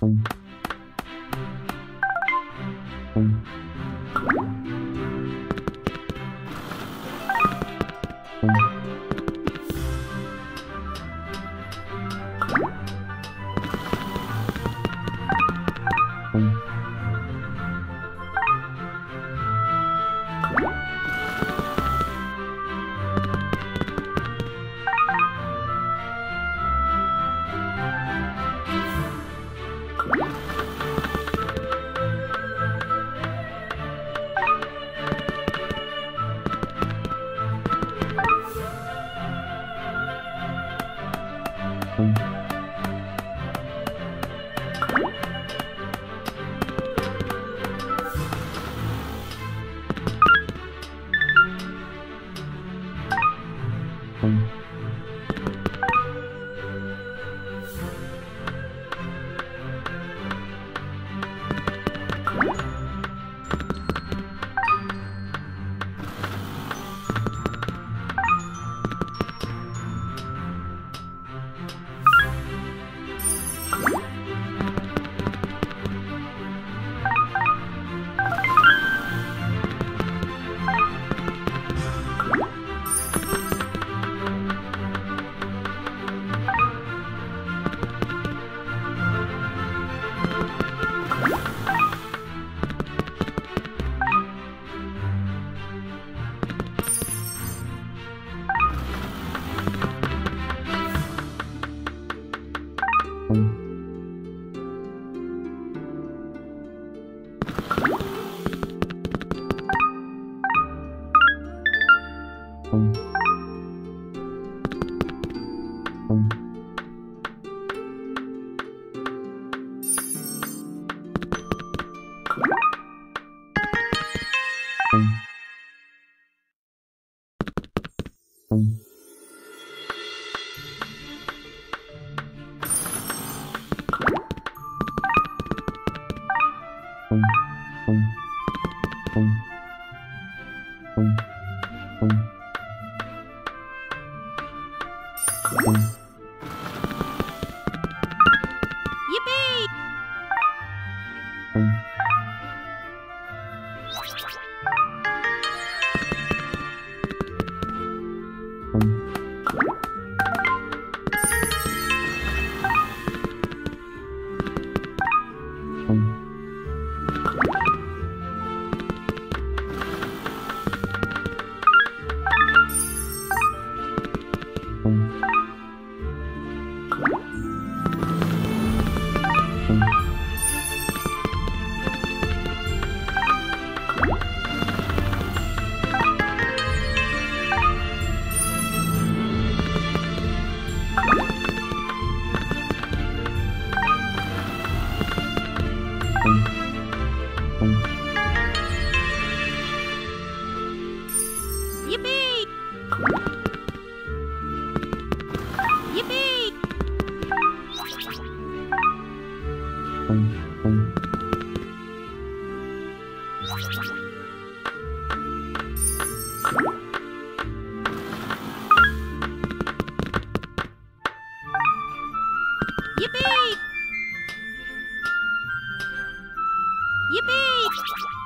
Thank you. Yippee! Yippee! Yippee! Yippee!